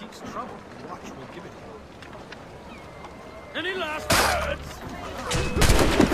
seeks trouble, watch will give it him. Any last words?